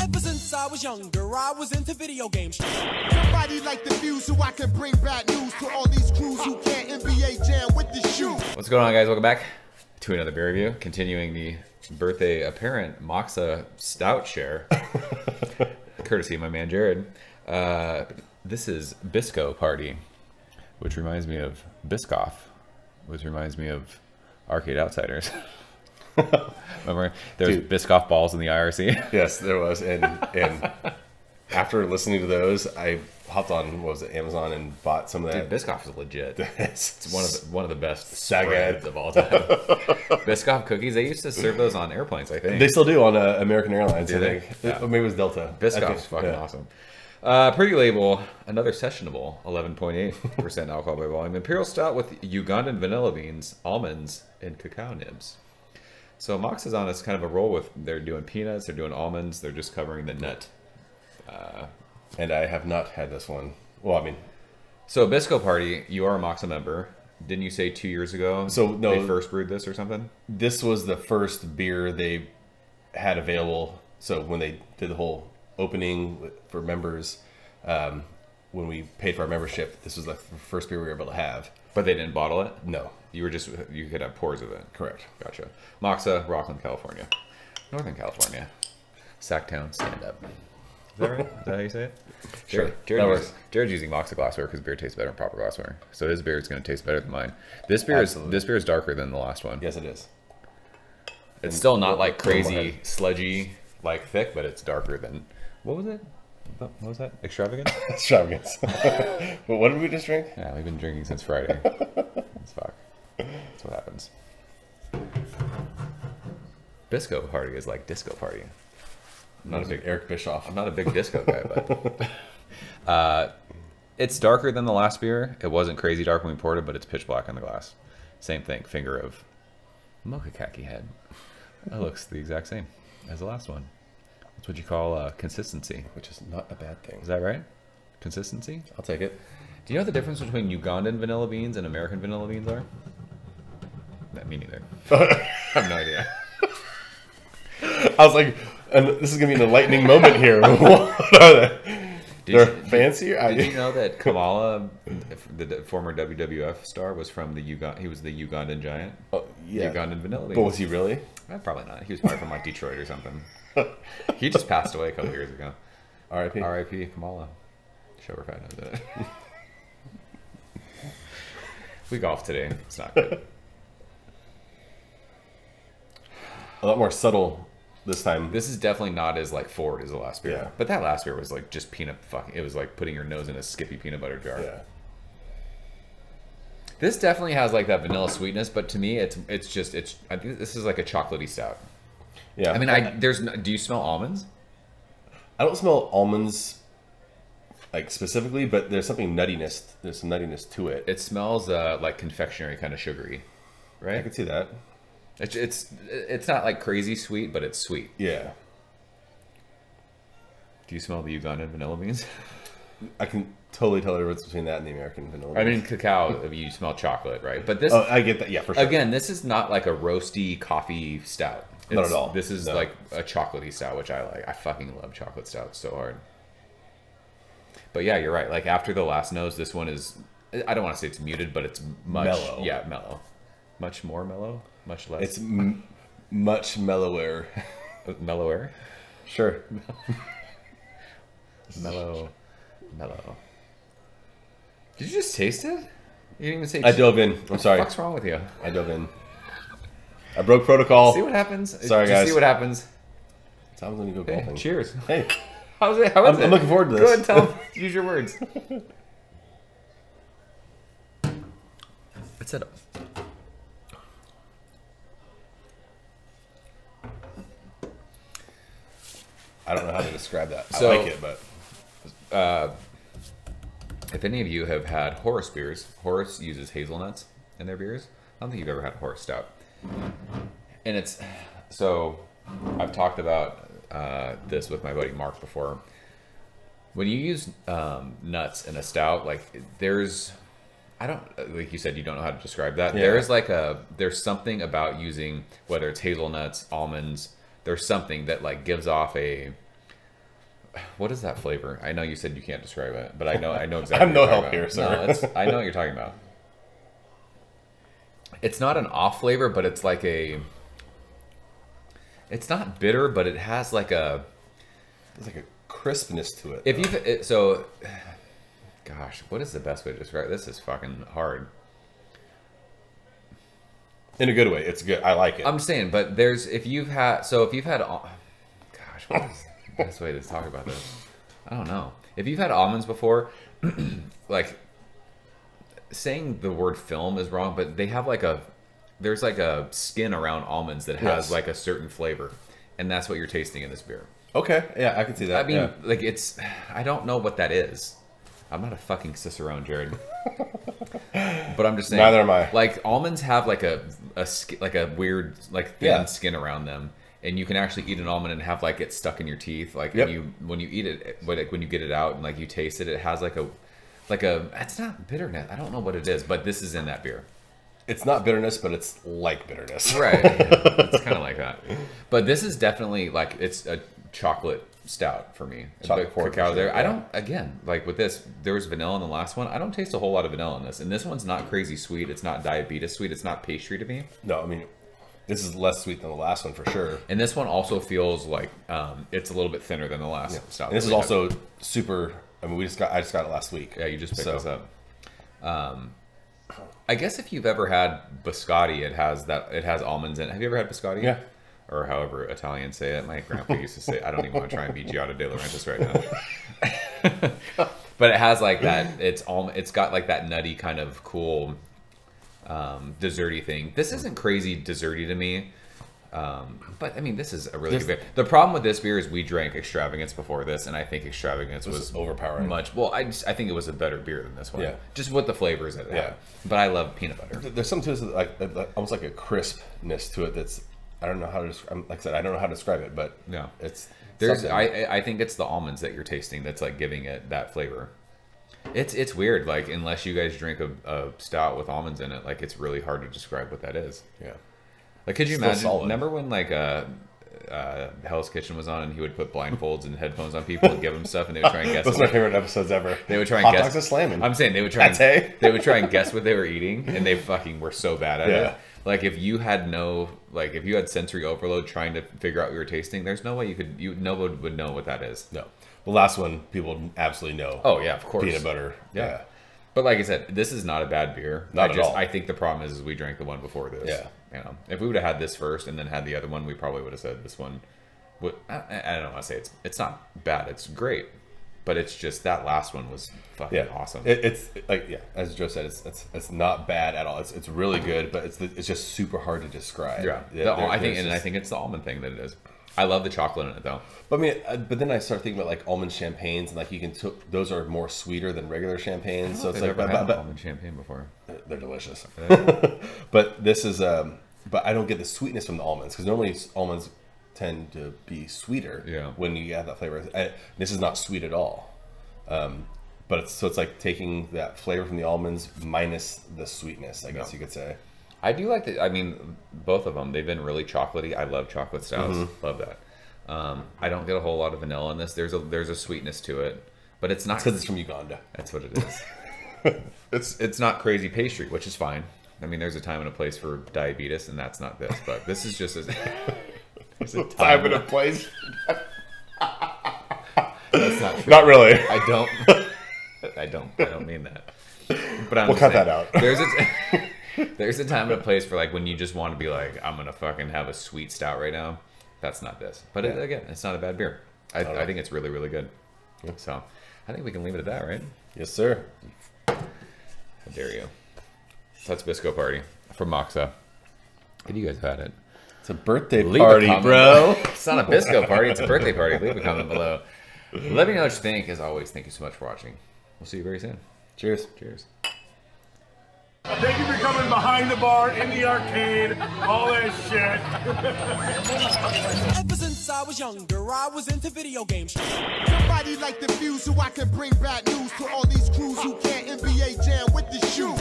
Ever since I was younger, I was into video games. Somebody like the views so I can bring bad news to all these crews who can't NBA jam with the shoe. What's going on, guys? Welcome back to another beer review. Continuing the birthday apparent Moksa Stout share, courtesy of my man Jared. Uh, this is Bisco Party, which reminds me of Biscoff, which reminds me of Arcade Outsiders. Remember, there's Dude. Biscoff balls in the IRC. Yes, there was, and and after listening to those, I hopped on what was it Amazon and bought some of Dude, that. Biscoff is legit. It's one of the, one of the best spreads of all time. Biscoff cookies. They used to serve those on airplanes. I think They still do on uh, American Airlines. Do I think. Yeah. Maybe it was Delta. Biscoff's fucking yeah. awesome. Uh, pretty label, another sessionable, 11.8% alcohol by volume. Imperial stout with Ugandan vanilla beans, almonds, and cacao nibs. So Mox is on us kind of a roll with, they're doing peanuts, they're doing almonds, they're just covering the nut. And I have not had this one. Well, I mean, So Bisco Party, you are a Moksa member. Didn't you say two years ago So, no- they first brewed this or something? this was the first beer they had available. So when they did the whole opening for members, um, when we paid for our membership, this was the first beer we were able to have. But they didn't bottle it? No, You were just, you could have pours of it. correct. Gotcha. Moksa, Rocklin, California. Northern California. Sacktown, stand up. Is that right? Is that how you say it? Sure, Jared, Jared that works. Jared's using Moksa glassware because beer tastes better in proper glassware. So his beer is going to taste better than mine. This beer Absolutely. is this beer is darker than the last one. Yes, it is. It's still not like crazy sludgy, like thick, but it's darker than what was it? What was that? Extravagant? Extravagance. but what did we just drink? yeah, we've been drinking since Friday. That's what happens. Bisco party is like disco party. I'm not a big Eric Bischoff. I'm not a big disco guy, but uh, it's darker than the last beer. It wasn't crazy dark when we poured it, but it's pitch black on the glass. Same thing, finger of mocha khaki head. That looks the exact same as the last one. That's what you call uh, consistency. which is not a bad thing. Is that right? Consistency? I'll take it. Do you know what the difference between Ugandan vanilla beans and American vanilla beans are? Me neither. I have no idea. I was like, and this is gonna be an enlightening moment here. what are they? Did They're you- fancier. I, Did you know that Kamala, the the former WWF star, was from the Uganda? He was the Ugandan giant. Oh, yeah. Ugandan vanilla. But was he really? Eh, probably not. He was probably from like Detroit or something. He just passed away a couple years ago. R.I.P. R.I.P. Kamala. Show her fat knows it. we golfed today. It's not good. A lot more subtle this time. This is definitely not as like forward as the last beer. Yeah. But that last beer was like just peanut fucking. It was like putting your nose in a Skippy peanut butter jar. yeah. This definitely has like that vanilla sweetness, but to me, it's it's just it's. I think this is like a chocolatey stout. Yeah. I mean, I there's. No, do you smell almonds? I don't smell almonds like specifically, but there's something nuttiness. There's some nuttiness to it. It smells uh, like confectionery, kind of sugary, right? I can see that. It's it's it's not like crazy sweet, but it's sweet. Yeah. Do you smell the Ugandan vanilla beans? I can totally tell the difference between that and the American vanilla. I mean, cacao. You smell chocolate, right? But this oh, I get that. Yeah, for sure. again, this is not like a roasty coffee stout. Not at all. This is No. like a chocolatey stout, which I like. I fucking love chocolate stouts so hard. But yeah, you're right. Like after the last nose, this one is. I don't want to say it's muted, but it's much Mellow. Yeah, mellow. Much more mellow. Much less. It's m- much mellower. mellower. sure. Mellow. Mellow. Did you just taste it? You didn't even say. I dove in. I'm sorry. What's wrong with you? I dove in. I broke protocol. See what happens. Sorry, Just guys. See what happens. When you go Hey, cheers. Hey, How's it? How is I'm, it? I'm looking forward to this. Go ahead, tell. use your words. It's it. I don't know how to describe that. So- I like it, but If any of you have had Horus beers, Horus uses hazelnuts in their beers. I don't think you've ever had a Horus stout. And it's so I've talked about uh, this with my buddy Mark before. When you use um, nuts in a stout, like there's, I don't like you said you don't know how to describe that. Yeah. There is like a there's something about using whether it's hazelnuts, almonds. There's something that like gives off a what is that flavor? I know you said you can't describe it, but I know I know exactly. I'm no help here, sir. No, it's, I know what you're talking about. It's not an off flavor, but it's like a. It's not bitter, but it has like a. There's like a crispness to it. If you so, gosh, what is the best way to describe this? Is fucking hard. In a good way, it's good. I like it. I'm saying, but there's if you've had so if you've had gosh, what is the best way to talk about this? I don't know. If you've had almonds before, like saying the word film is wrong, but they have like a there's like a skin around almonds that has Yes. like a certain flavor, and that's what you're tasting in this beer. okay, yeah, I can see that. I mean, yeah. like it's I don't know what that is. I'm not a fucking cicerone, Jared. but I'm just saying. Neither am I. Like almonds have like a a like a weird like thin Yeah. skin around them, and you can actually eat an almond and have like it stuck in your teeth. Like Yep. and you when you eat it, but like when you get it out and like you taste it, it has like a like a it's not bitterness. I don't know what it is, but this is in that beer. it's not bitterness, but it's like bitterness. Right. Yeah, it's kind of like that. But this is definitely like it's a chocolate stout for me. Chocolate The forward cacao for there. sure, I don't again like with this. There was vanilla in the last one. I don't taste a whole lot of vanilla in this, and this one's not crazy sweet. It's not diabetes sweet. It's not pastry to me. No, I mean, this is less sweet than the last one for sure. And this one also feels like um, it's a little bit thinner than the last stout. And this is had. also super. I mean, we just got. I just got it last week. yeah. You just picked So- this up. Um, I guess if you've ever had biscotti, it has that. It has almonds in it. Have you ever had biscotti? Yeah. Or however Italians say it. My grandpa used to say, I don't even want to try and be Giada De Laurentiis right now. but it has like that. It's all. It's got like that nutty kind of cool, um, desserty thing. This isn't crazy desserty to me. Um, but I mean, this is a really This- good beer. The problem with this beer is we drank extravagance before this, and I think extravagance was, was overpowering. Much well, I just I think it was a better beer than this one. Yeah. just with the flavors that it Yeah. had. But I love peanut butter. There's something to this, like, like almost like a crispness to it. That's I don't know how to. descri- Like I said, I don't know how to describe it, but Yeah. it's There's, something. I, I- think it's the almonds that you're tasting that's like giving it that flavor. It's, it's weird. Like unless you guys drink a, a stout with almonds in it, like it's really hard to describe what that is. yeah. Like, could you Still imagine? solid. Remember when like uh, uh, Hell's Kitchen was on and he would put blindfolds and headphones on people and give them stuff and they would try and guess. Those are my favorite episodes ever. They would try and Hot guess. dogs are slamming. I'm saying they would try. And, they would try and guess what they were eating, and they fucking were so bad at Yeah. it. Like if you had no, like if you had sensory overload trying to figure out what you were tasting, there's no way you could. You no one would know what that is. no, the last one people absolutely know. Oh yeah, of course. peanut butter. Yeah. Yeah. But like I said, this is not a bad beer. Not I at just all. I think the problem is, is we drank the one before this. Yeah. You know, if we would have had this first and then had the other one, we probably would have said this one. Would, I, I don't want to say it's it's not bad. It's great, but it's just that last one was fucking Yeah, awesome. It, it's like yeah, as Joe said, it's, it's it's not bad at all. It's it's really good, but it's the, it's just super hard to describe. yeah. The- there- I think, and I think it's the almond thing that it is. I love the chocolate in it though. But I mean, uh, but then I start thinking about like almond champagnes, and like you can t- those are more sweeter than regular champagnes. So it's like, but, had but, but almond champagne before. they're delicious. but this is, um, but I don't get the sweetness from the almonds because normally almonds tend to be sweeter. Yeah. When you add that flavor, I, this is not sweet at all. Um, but it's, so it's like taking that flavor from the almonds minus the sweetness. I guess Yeah. you could say. I do like the. I mean, both of them. They've been really chocolatey. I love chocolate stouts. Mm-hmm. Love that. Um, I don't get a whole lot of vanilla in this. There's a there's a sweetness to it, but it's not. Because it's from Uganda. That's what it is. it's it's not crazy pastry, which is fine. I mean, there's a time and a place for diabetes, and that's not this. But this is just as. there's a time and a place. That's not true. Not really. I don't. I don't. I don't mean that. But I'm We'll cut saying, that out. There's a there's a time and a place for like when you just want to be like, I'm gonna fucking have a sweet stout right now. That's not this. But it, again, it's not a bad beer. I. I think it's really really good. So I think we can leave it at that, right? Yes, sir. How dare you? That's Bisco Party from Moksa. Have you guys had it? It's a birthday Leave party, comment bro. It's not a Bisco party, it's a birthday party. Leave a comment below. Let me know what you think. As always, thank you so much for watching. We'll see you very soon. Cheers. Cheers. Thank you for coming behind the bar, in the arcade, all that shit. Ever since I was younger, I was into video games. Somebody like the fuse so I can bring bad news to all these crews who can't NBA jam with the shoe.